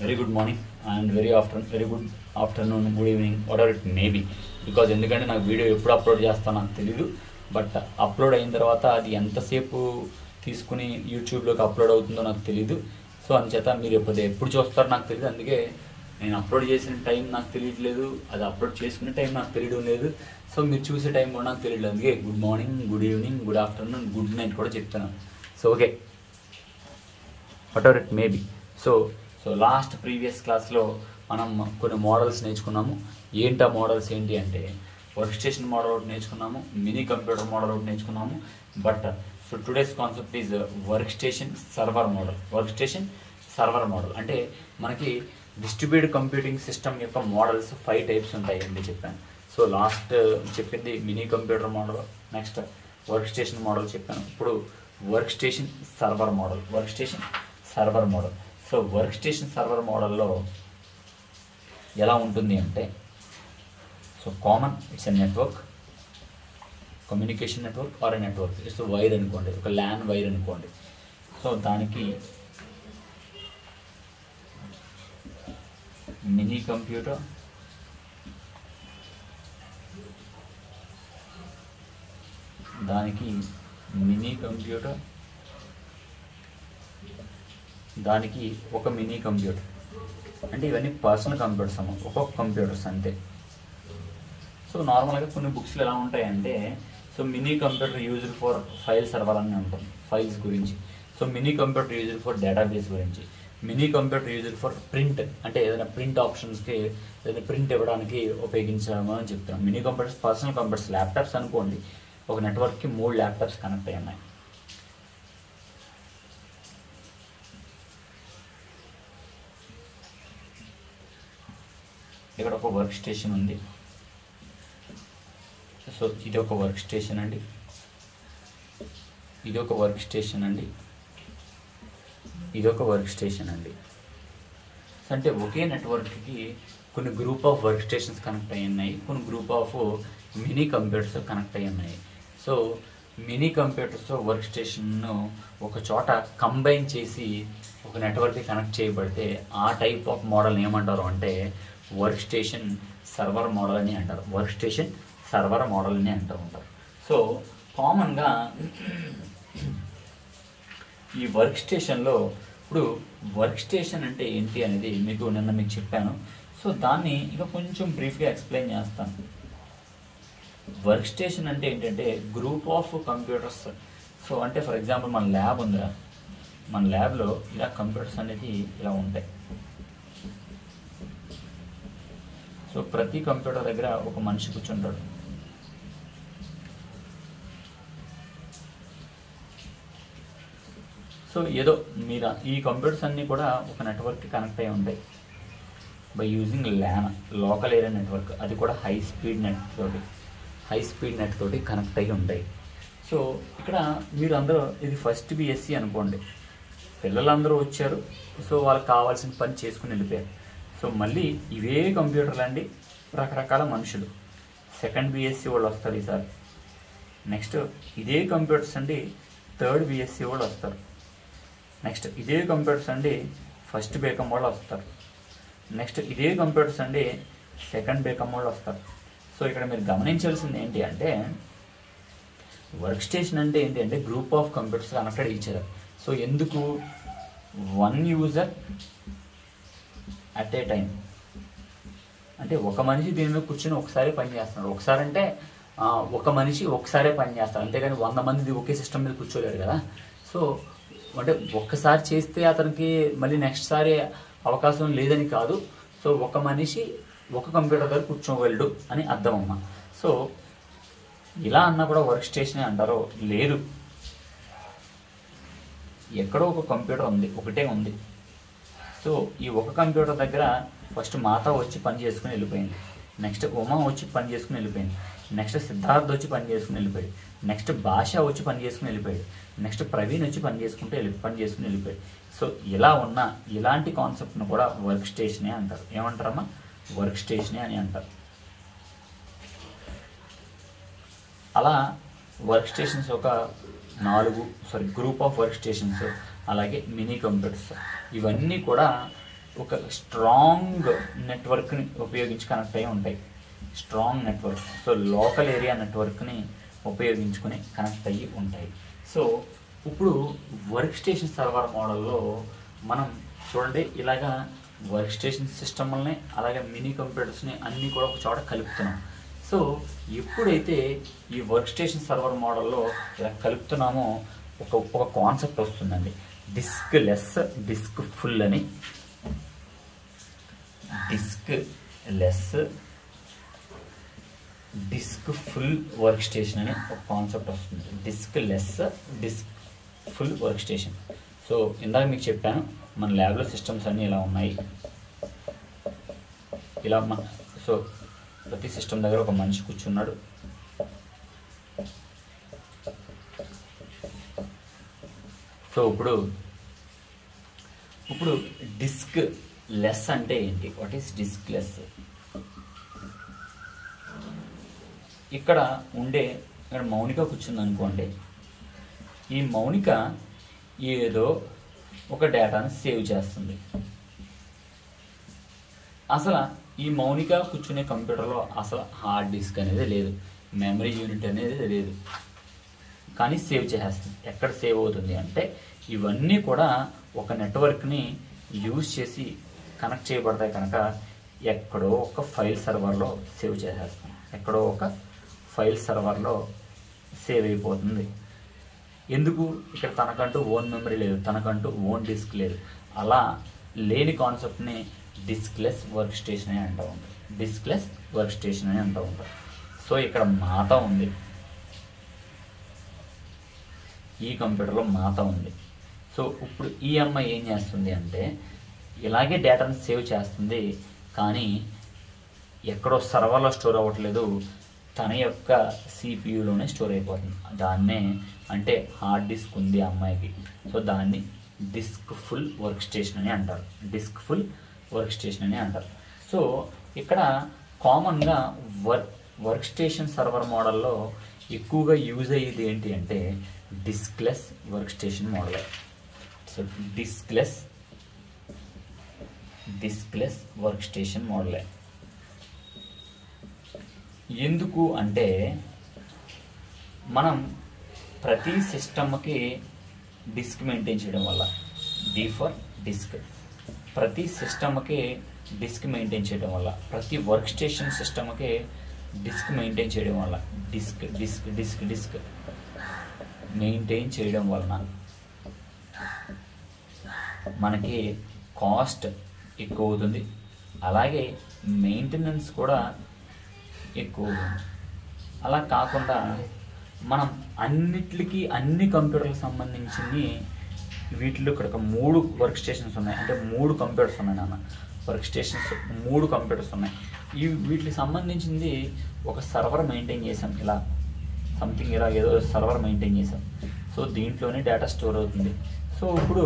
Very good morning and very afternoon very good afternoon good evening whatever it may be because ఎందుకంటే నాకు video ఎప్పుడు upload చేస్తాను నాకు తెలీదు. బట్ అప్లోడ్ uh, అయిన తర్వాత అది ఎంతసేపు తీసుకుని యూట్యూబ్లోకి అప్లోడ్ అవుతుందో నాకు తెలీదు. సో అందుచేత మీరు ఎప్పుడు ఎప్పుడు చూస్తారో నాకు తెలియదు అందుకే నేను అప్లోడ్ చేసిన టైం నాకు తెలియట్లేదు. అది అప్లోడ్ చేసుకునే టైం నాకు తెలియడం లేదు. సో మీరు చూసే టైం కూడా నాకు తెలియట్లేదు అందుకే good morning good evening good afternoon good night కూడా చెప్తాను. So okay whatever it may be so so last previous క్లాస్లో మనం కొన్ని మోడల్స్ నేర్చుకున్నాము. ఏంటి ఆ మోడల్స్ ఏంటి అంటే వర్క్ స్టేషన్ మోడల్ ఒకటి నేర్చుకున్నాము మినీ కంప్యూటర్ మోడల్ ఒకటి నేర్చుకున్నాము. But so today's concept is workstation server model workstation server model అంటే మనకి డిస్ట్రిబ్యూట్ కంప్యూటింగ్ సిస్టమ్ యొక్క మోడల్స్ ఫైవ్ టైప్స్ ఉంటాయి అండి చెప్పాను. సో లాస్ట్ చెప్పింది mini computer model next workstation model చెప్పాను. ఇప్పుడు workstation server model workstation server model so workstation server మోడల్లో ఎలా ఉంటుంది అంటే so common it's a network communication network or a network it's wire అనుకోండి ఒక ల్యాన్ వైర్ అనుకోండి. సో దానికి మినీ కంప్యూటర్ దానికి మినీ కంప్యూటర్ దానికి ఒక మినీ కంప్యూటర్. అంటే ఇవన్నీ పర్సనల్ కంప్యూటర్స్ అమ్మ ఒక్కొక్క కంప్యూటర్స్ అంతే. సో నార్మల్గా కొన్ని బుక్స్లు ఎలా ఉంటాయంటే so mini computer used for file server అని ఉంటుంది ఫైల్స్ గురించి. So mini computer used for database గురించి. Mini computer used for print అంటే ఏదైనా ప్రింట్ ఆప్షన్స్కి ఏదైనా ప్రింట్ ఇవ్వడానికి ఉపయోగించాము అని చెప్తాం mini computers personal computers laptops అనుకోండి ఒక నెట్వర్క్కి మూడు ల్యాప్టాప్స్ కనెక్ట్ అయ్యి ఉన్నాయి. ఇక్కడ ఒక వర్క్ స్టేషన్ ఉంది. సో ఇది ఒక వర్క్ స్టేషన్ అండి. ఇది ఒక వర్క్ స్టేషన్ అండి. ఇది ఒక వర్క్ స్టేషన్ అండి. అంటే ఒకే నెట్వర్క్కి కొన్ని group of work stations connect అయి ఉన్నాయి. కొన్ని group of mini computers connect అయి ఉన్నాయి. సో మినీ కంప్యూటర్స్ వర్క్ స్టేషన్ను ఒక చోట కంబైన్ చేసి ఒక నెట్వర్క్కి కనెక్ట్ చేయబడితే ఆ టైప్ ఆఫ్ మోడల్ ఏమంటారు అంటే వర్క్ స్టేషన్ సర్వర్ మోడల్ అని అంటారు. వర్క్ స్టేషన్ సర్వర్ మోడల్ అని అంటూ ఉంటారు. సో కామన్గా ఈ వర్క్ స్టేషన్లో ఇప్పుడు వర్క్ స్టేషన్ అంటే ఏంటి అనేది మీకు నిన్న మీకు చెప్పాను. సో దాన్ని ఇక కొంచెం బ్రీఫ్గా ఎక్స్ప్లెయిన్ చేస్తాను. వర్క్ స్టేషన్ అంటే ఏంటంటే గ్రూప్ ఆఫ్ కంప్యూటర్స్ సో అంటే ఫర్ ఎగ్జాంపుల్ మన ల్యాబ్ ఉందిరా మన ల్యాబ్లో ఇలా కంప్యూటర్స్ అనేది ఇలా ఉంటాయి. సో ప్రతి కంప్యూటర్ దగ్గర ఒక మనిషి కూర్చుంటాడు. సో ఏదో మీరు ఈ కంప్యూటర్స్ అన్నీ కూడా ఒక నెట్వర్క్కి కనెక్ట్ అయి ఉంటాయి. By using LAN local area network అది కూడా హై స్పీడ్ నెట్ తోటి హై స్పీడ్ నెట్ తోటి కనెక్ట్ అయి ఉంటాయి. సో ఇక్కడ మీరు అందరూ ఇది ఫస్ట్ బిఎస్సి అనుకోండి. పిల్లలందరూ వచ్చారు. సో వాళ్ళకి కావాల్సిన పని చేసుకుని వెళ్ళిపోయారు. సో మళ్ళీ ఇవే కంప్యూటర్లు అండి రకరకాల మనుషులు. సెకండ్ బిఎస్సి వాళ్ళు వస్తారు ఈసారి. నెక్స్ట్ ఇదే కంప్యూటర్స్ అండి థర్డ్ బిఎస్సి వాళ్ళు వస్తారు. నెక్స్ట్ ఇదే కంప్యూటర్స్ అండి ఫస్ట్ బేకం వాళ్ళు వస్తారు. నెక్స్ట్ ఇదే కంప్యూటర్స్ అండి సెకండ్ బేకం వాళ్ళు వస్తారు. సో ఇక్కడ మీరు గమనించాల్సింది ఏంటి అంటే వర్క్ స్టేషన్ అంటే ఏంటి అంటే గ్రూప్ ఆఫ్ కంప్యూటర్స్ కనెక్టెడ్ ఇచ్చారు సో ఎందుకు? One user at a time అంటే ఒక మనిషి దీని మీద కూర్చొని ఒకసారి పని చేస్తున్నాడు. ఒకసారి అంటే ఒక మనిషి ఒకసారే పని చేస్తాడు. అంతేగాని వంద మంది ఒకే సిస్టమ్ మీద కూర్చోలేరు కదా. సో అంటే ఒక్కసారి చేస్తే అతనికి మళ్ళీ నెక్స్ట్ సారి అవకాశం లేదని కాదు. సో ఒక మనిషి ఒక కంప్యూటర్ దగ్గర కూర్చోగలడు అని అర్థం అమ్మ. సో ఇలా అన్నా కూడా వర్క్ స్టేషన్ అంటారో లేదు. ఎక్కడో ఒక కంప్యూటర్ ఉంది. ఒకటే ఉంది. సో ఈ ఒక కంప్యూటర్ దగ్గర ఫస్ట్ మాత వచ్చి పని చేసుకుని వెళ్ళిపోయింది. నెక్స్ట్ ఉమా వచ్చి పని చేసుకుని వెళ్ళిపోయింది. నెక్స్ట్ సిద్ధార్థ్ వచ్చి పని చేసుకుని వెళ్ళిపోయాడు. నెక్స్ట్ భాష వచ్చి పని చేసుకుని వెళ్ళిపోయాడు. నెక్స్ట్ ప్రవీణ్ వచ్చి పని చేసుకుంటే వెళ్ళి పని చేసుకుని వెళ్ళిపోయాడు. సో ఇలా ఉన్న ఇలాంటి కాన్సెప్ట్ను కూడా వర్క్ స్టేషనే అంటారు. ఏమంటారమ్మా? వర్క్ స్టేషనే అని అంటారు. అలా వర్క్ స్టేషన్స్ ఒక నాలుగు sorry group of work stations అలాగే మినీ కంప్యూటర్స్. ఇవన్నీ కూడా ఒక స్ట్రాంగ్ నెట్వర్క్ని ఉపయోగించి కనెక్ట్ అయి ఉంటాయి. Strong network. So local area నెట్వర్క్ని ఉపయోగించుకుని కనెక్ట్ అయ్యి ఉంటాయి. సో ఇప్పుడు వర్క్ స్టేషన్ సర్వర్ మోడల్లో మనం చూడండి ఇలాగా వర్క్ స్టేషన్ సిస్టమ్ని అలాగే మినీ కంప్యూటర్స్ని అన్నీ కూడా ఒక చోట కలుపుతున్నాం. సో ఎప్పుడైతే ఈ వర్క్ స్టేషన్ సర్వర్ మోడల్లో ఇలా కలుపుతున్నామో ఒక ఒక కాన్సెప్ట్ వస్తుందండి. డిస్క్ లెస్ డిస్క్ ఫుల్ అని diskless disc full workstation అని ఒక కాన్సెప్ట్ వస్తుంది diskless disc full workstation so ఇందాక మీకు చెప్పాను? మన ల్యాబ్లో సిస్టమ్స్ అన్నీ ఇలా ఉన్నాయి. ఇలా మన సో ప్రతి సిస్టమ్ దగ్గర ఒక మనిషి కూర్చున్నాడు. సో ఇప్పుడు ఇప్పుడు డిస్క్ లెస్ అంటే ఏంటి? వాట్ ఈస్ డిస్క్ లెస్ ఇక్కడ ఉండే ఇక్కడ మౌనిక కూర్చుంది అనుకోండి. ఈ మౌనిక ఏదో ఒక డేటాను సేవ్ చేస్తుంది. అసలు ఈ మౌనిక కూర్చునే కంప్యూటర్లో అసలు హార్డ్ డిస్క్ అనేది లేదు. మెమరీ యూనిట్ అనేది లేదు. కానీ సేవ్ చేసేస్తుంది. ఎక్కడ సేవ్ అవుతుంది అంటే ఇవన్నీ కూడా ఒక నెట్వర్క్ని యూజ్ చేసి కనెక్ట్ చేయబడతాయి కనుక ఎక్కడో ఒక ఫైల్ సర్వర్లో సేవ్ చేసేస్తాం ఎక్కడో ఒక ఫైల్ సర్వర్లో సేవ్ అయిపోతుంది. ఎందుకు? ఇక్కడ తనకంటూ ఓన్ మెమరీ లేదు తనకంటూ ఓన్ డిస్క్ లేదు. అలా లేని కాన్సెప్ట్ని డిస్క్లెస్ వర్క్ స్టేషన్ అని అంటూ ఉంటారు. డిస్క్లెస్ వర్క్ స్టేషన్ అని అంటూ ఉంటారు. సో ఇక్కడ మాత ఉంది. ఈ కంప్యూటర్లో మాత ఉంది. సో ఇప్పుడు ఈ అమ్మాయి ఏం చేస్తుంది అంటే ఇలాగే డేటాను సేవ్ చేస్తుంది కానీ ఎక్కడో సర్వర్లో స్టోర్ అవ్వట్లేదు తన యొక్క సిపియులోనే స్టోర్ అయిపోతుంది. దాన్నే అంటే హార్డ్ డిస్క్ ఉంది ఆ అమ్మాయికి. సో దాన్ని డిస్క్ ఫుల్ వర్క్ స్టేషన్ అని అంటారు. డిస్క్ ఫుల్ వర్క్ స్టేషన్ అని అంటారు. సో ఇక్కడ కామన్గా వర్క్ వర్క్ స్టేషన్ సర్వర్ మోడల్లో ఎక్కువగా యూజ్ అయ్యేది ఏంటి అంటే diskless workstation model so diskless diskless workstation మోడలే ఎందుకు అంటే మనం ప్రతి సిస్టమ్కి డిస్క్ మెయింటైన్ చేయడం వల్ల. డి ఫర్ డిస్క్ ప్రతి సిస్టమ్కి డిస్క్ మెయింటైన్ చేయడం వల్ల. ప్రతి వర్క్ స్టేషన్ సిస్టమ్కి డిస్క్ మెయింటైన్ చేయడం వల్ల. Disk disk disk disk maintain చేయడం వలన మనకి కాస్ట్ ఎక్కువ అవుతుంది. అలాగే మెయింటెనెన్స్ కూడా ఎక్కువ అవుతుంది. అలా కాకుండా మనం అన్నిటికీ అన్ని కంప్యూటర్లకు సంబంధించింది వీటిలో ఇక్కడ ఒక మూడు వర్క్ స్టేషన్స్ ఉన్నాయి. అంటే మూడు కంప్యూటర్స్ ఉన్నాయి నాన్న. వర్క్ స్టేషన్స్ మూడు కంప్యూటర్స్ ఉన్నాయి. ఈ వీటికి సంబంధించింది ఒక సర్వర్ మెయింటైన్ చేసాం ఇలా సంథింగ్ ఇలా ఏదో సర్వర్ మెయింటైన్ చేసాం సో దీంట్లోనే డేటా స్టోర్ అవుతుంది. సో ఇప్పుడు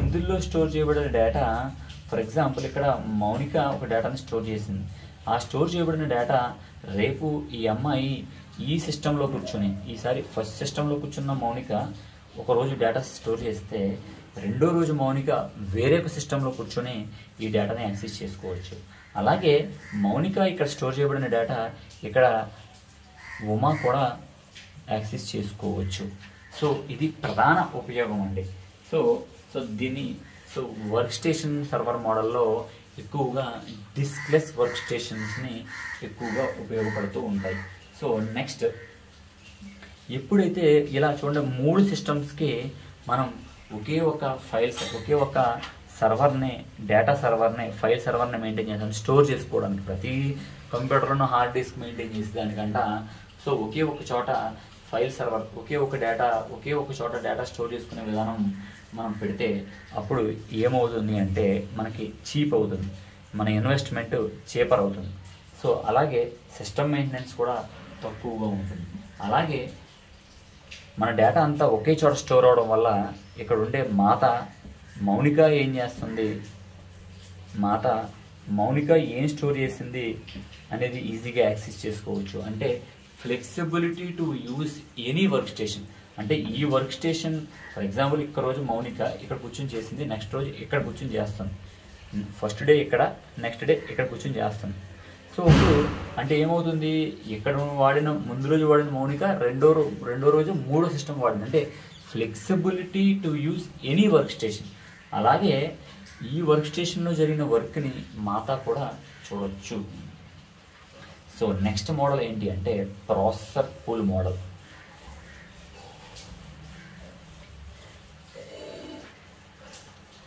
ఇందులో స్టోర్ చేయబడిన డేటా ఫర్ ఎగ్జాంపుల్ ఇక్కడ మౌనిక ఒక డేటాని స్టోర్ చేసింది. ఆ స్టోర్ చేయబడిన డేటా రేపు ఈ అమ్మాయి ఈ సిస్టంలో కూర్చొని ఈసారి ఫస్ట్ సిస్టంలో కూర్చున్న మౌనిక ఒక రోజు డేటా స్టోర్ చేస్తే రెండో రోజు మౌనిక వేరే ఒక సిస్టంలో కూర్చొని ఈ డేటాని యాక్సెస్ చేసుకోవచ్చు. అలాగే మౌనిక ఇక్కడ స్టోర్ చేయబడిన డేటా ఇక్కడ ఉమా కూడా యాక్సెస్ చేసుకోవచ్చు. సో ఇది ప్రధాన ఉపయోగం అండి. సో సో దీన్ని సో వర్క్ స్టేషన్ సర్వర్ మోడల్లో ఎక్కువగా డిస్క్లెస్ వర్క్ స్టేషన్స్ని ఎక్కువగా ఉపయోగపడుతూ ఉంటాయి. సో నెక్స్ట్ ఎప్పుడైతే ఇలా చూడండి మూడు సిస్టమ్స్కి మనం ఒకే ఒక ఫైల్స్ ఒకే ఒక సర్వర్ని డేటా సర్వర్ని ఫైల్ సర్వర్ని మెయింటైన్ చేస్తాం స్టోర్ చేసుకోవడానికి ప్రతి కంప్యూటర్లోనూ హార్డ్ డిస్క్ మెయింటైన్ చేసే దానికంట సో ఒకే ఒక చోట ఫైల్ సర్వర్ ఒకే ఒక డేటా ఒకే ఒక చోట డేటా స్టోర్ చేసుకునే విధానం మనం పెడితే అప్పుడు ఏమవుతుంది అంటే మనకి చీప్ అవుతుంది. మన ఇన్వెస్ట్మెంట్ చీపర్ అవుతుంది. సో అలాగే సిస్టమ్ మెయింటెనెన్స్ కూడా తక్కువగా ఉంటుంది. అలాగే మన డేటా అంతా ఒకే చోట స్టోర్ అవడం వల్ల ఇక్కడ ఉండే మాత మౌనిక ఏం చేస్తుంది? మాత మౌనిక ఏం స్టోర్ చేసింది అనేది ఈజీగా యాక్సెస్ చేసుకోవచ్చు. అంటే flexibility to use any workstation అంటే ఈ వర్క్ స్టేషన్ ఫర్ ఎగ్జాంపుల్ ఇక్కడ రోజు మౌనిక ఇక్కడ కూర్చొని చేసింది నెక్స్ట్ రోజు ఇక్కడ కూర్చొని చేస్తాను ఫస్ట్ డే ఇక్కడ నెక్స్ట్ డే ఇక్కడ కూర్చొని చేస్తాను సో ఇప్పుడు అంటే ఏమవుతుంది? ఇక్కడ వాడిన ముందు రోజు వాడిన మౌనిక రెండో రెండో రోజు మూడో సిస్టమ్ వాడింది. అంటే flexibility to use any workstation అలాగే ఈ వర్క్ స్టేషన్లో జరిగిన వర్క్ని మాతా కూడా చూడొచ్చు. సో నెక్స్ట్ మోడల్ ఏంటి అంటే processor pool model.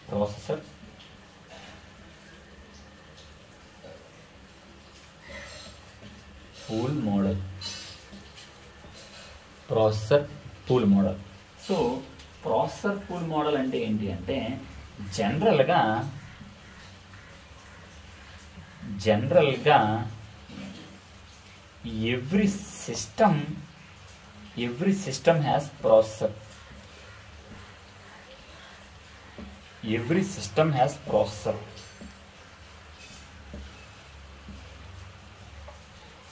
Processor. Pool model. Processor pool model. So processor pool model అంటే ఏంటి అంటే జనరల్గా జనరల్గా every system every system has processor every system has processor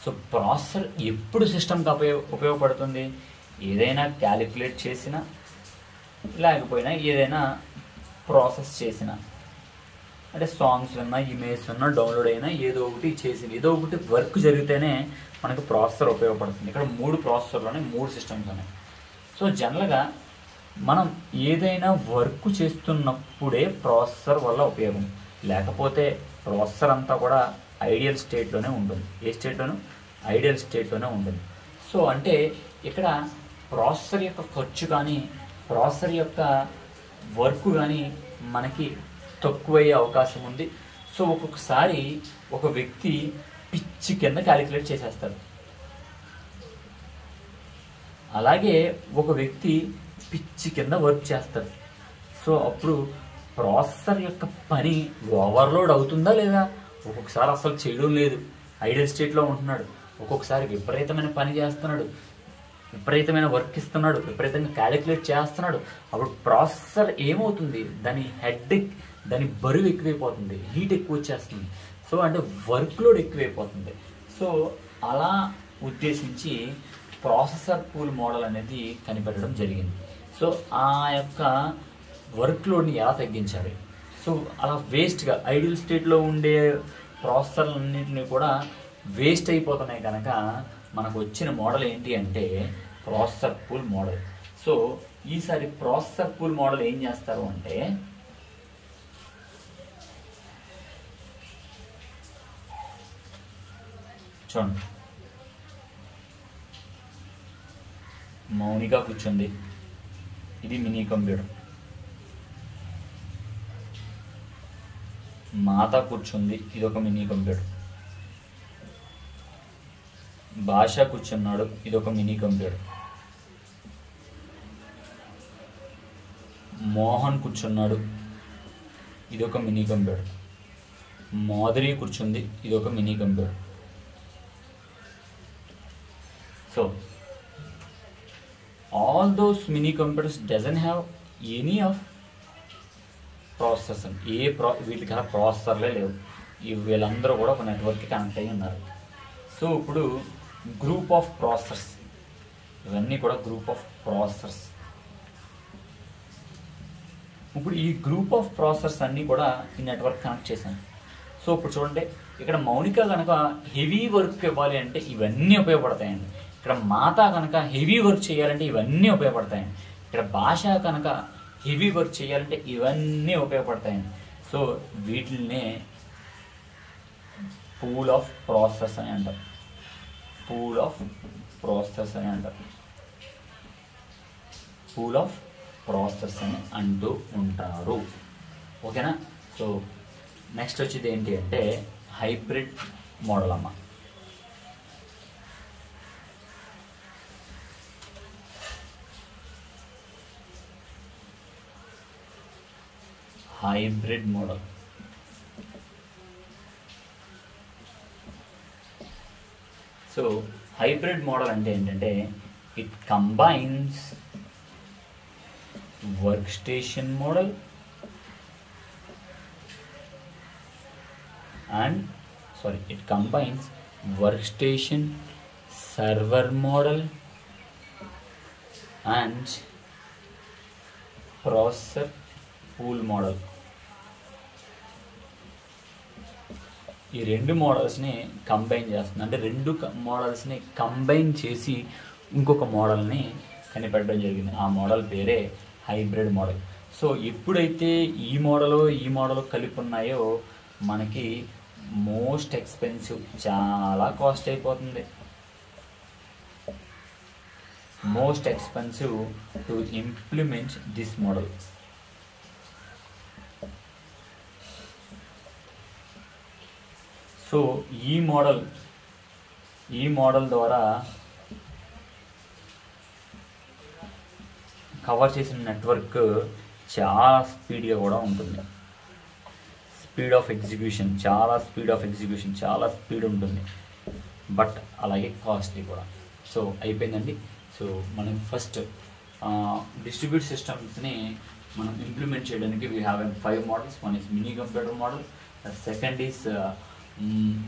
so processor ఎప్పుడు సిస్టమ్కి ఉపయోగ ఉపయోగపడుతుంది? ఏదైనా క్యాలిక్యులేట్ చేసినా లేకపోయినా ఏదైనా ప్రాసెస్ చేసినా. అంటే సాంగ్స్ విన్నా ఇమేజ్ విన్నా డౌన్లోడ్ అయినా ఏదో ఒకటి చేసింది ఏదో ఒకటి వర్క్ జరిగితేనే మనకు ప్రాసెసర్ ఉపయోగపడుతుంది. ఇక్కడ మూడు ప్రాసెసర్లోనే మూడు సిస్టమ్స్ ఉన్నాయి. సో జనరల్గా మనం ఏదైనా వర్క్ చేస్తున్నప్పుడే ప్రాసెసర్ వల్ల ఉపయోగం. లేకపోతే ప్రాసెసర్ అంతా కూడా ఐడియల్ స్టేట్లోనే ఉంటుంది. ఏ స్టేట్లోనూ ఐడియల్ స్టేట్లోనే ఉంటుంది. సో అంటే ఇక్కడ ప్రాసెసర్ యొక్క ఖర్చు కానీ ప్రాసెసర్ యొక్క వర్క్ కానీ మనకి తక్కువయ్యే అవకాశం ఉంది. సో ఒక్కొక్కసారి ఒక వ్యక్తి పిచ్చి కింద క్యాలిక్యులేట్ చేసేస్తాడు. అలాగే ఒక వ్యక్తి పిచ్చి కింద వర్క్ చేస్తాడు. సో అప్పుడు ప్రాసెసర్ యొక్క పని ఓవర్లోడ్ అవుతుందా లేదా? ఒక్కొక్కసారి అసలు చేయడం లేదు. ఐడియల్ స్టేట్లో ఉంటున్నాడు. ఒక్కొక్కసారి విపరీతమైన పని చేస్తున్నాడు. విపరీతమైన వర్క్ ఇస్తున్నాడు. విపరీతంగా క్యాలిక్యులేట్ చేస్తున్నాడు. అప్పుడు ప్రాసెసర్ ఏమవుతుంది? దాని హెడ్ దాని బరువు ఎక్కువైపోతుంది హీట్ ఎక్కువ వచ్చేస్తుంది సో అంటే వర్క్ లోడ్ ఎక్కువైపోతుంది. సో అలా ఉద్దేశించి ప్రాసెసర్ పూల్ మోడల్ అనేది కనిపెట్టడం జరిగింది. సో ఆ యొక్క వర్క్ లోడ్ని ఎలా తగ్గించాలి? సో అలా వేస్ట్గా ఐడియల్ స్టేట్లో ఉండే ప్రాసెసర్లన్నింటినీ కూడా వేస్ట్ అయిపోతున్నాయి కనుక మనకు వచ్చిన మోడల్ ఏంటి అంటే ప్రాసెసర్ పూల్ మోడల్ సో ఈసారి ప్రాసెసర్ పూల్ మోడల్ ఏం చేస్తారు అంటే చూడండి మౌనిక కూర్చుంది. ఇది మినీ కంప్యూటర్. మాత కూర్చుంది. ఇది ఒక మినీ కంప్యూటర్. భాష కూర్చున్నాడు. ఇది ఒక మినీ కంప్యూటర్. మోహన్ కూర్చున్నాడు. ఇది ఒక మినీ కంప్యూటర్. మాధురి కూర్చుంది. ఇది ఒక mini computer. So all those mini computers doesn't have any of processor ఏ ప్రా వీటికి అలా ప్రాసెసర్లే లేవు. ఈ వీళ్ళందరూ కూడా ఒక నెట్వర్క్కి కనెక్ట్ అయ్యి ఉన్నారు. సో ఇప్పుడు గ్రూప్ ఆఫ్ ప్రాసెసర్స్ ఇవన్నీ కూడా గ్రూప్ ఆఫ్ ప్రాసెసర్స్ ఇప్పుడు ఈ గ్రూప్ ఆఫ్ ప్రాసెసర్స్ అన్నీ కూడా ఈ నెట్వర్క్ కనెక్ట్ చేశాను. సో ఇప్పుడు చూడండి ఇక్కడ మౌనిక కనుక హెవీ వర్క్ ఇవ్వాలి అంటే ఇవన్నీ ఉపయోగపడతాయండి. ఇక్కడ మాత కనుక హెవీ వర్క్ చేయాలంటే ఇవన్నీ ఉపయోగపడతాయి ఇక్కడ భాష కనుక హెవీ వర్క్ చేయాలంటే ఇవన్నీ ఉపయోగపడతాయి సో వీటినే పూల్ ఆఫ్ ప్రాసెస్ అని అంటారు పూల్ ఆఫ్ ప్రాసెస్ అని అంటారు పూల్ ఆఫ్ ప్రాసెస్ అని అంటూ ఉంటారు. ఓకేనా సో నెక్స్ట్ వచ్చేది ఏంటి అంటే హైబ్రిడ్ మోడల్ అమ్మ hybrid model so hybrid model అంటే ఏంటంటే it combines workstation model and sorry it combines workstation server model and processor pool model. ఈ రెండు మోడల్స్ని కంబైన్ చేస్తుంది. అంటే రెండు మోడల్స్ని కంబైన్ చేసి ఇంకొక మోడల్ని కనిపెట్టడం జరిగింది. ఆ మోడల్ పేరే హైబ్రిడ్ మోడల్. సో ఎప్పుడైతే ఈ మోడల్ ఈ మోడల్ కలిపి ఉన్నాయో మనకి మోస్ట్ ఎక్స్పెన్సివ్ చాలా కాస్ట్ అయిపోతుంది. Most expensive to implement this model. So ఈ మోడల్ ఈ మోడల్ ద్వారా కవర్ చేసిన నెట్వర్క్ చాలా స్పీడ్గా కూడా ఉంటుంది. స్పీడ్ ఆఫ్ ఎగ్జిక్యూషన్ చాలా స్పీడ్ ఆఫ్ ఎగ్జిక్యూషన్ చాలా స్పీడ్ ఉంటుంది. బట్ అలాగే కాస్ట్లీ కూడా. సో అయిపోయిందండి. సో మనం ఫస్ట్ డిస్ట్రిబ్యూట్ సిస్టమ్స్ని మనం ఇంప్లిమెంట్ చేయడానికి we have an five models one is mini computer model second is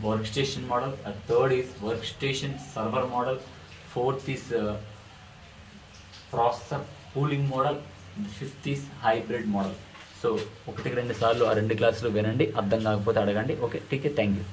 workstation model third is work station server model fourth is processor cooling model fifth is hybrid model so ఒకటికి రెండు సార్లు ఆ రెండు క్లాసులు వినండి. అర్థం కాకపోతే అడగండి. Okay TK thank you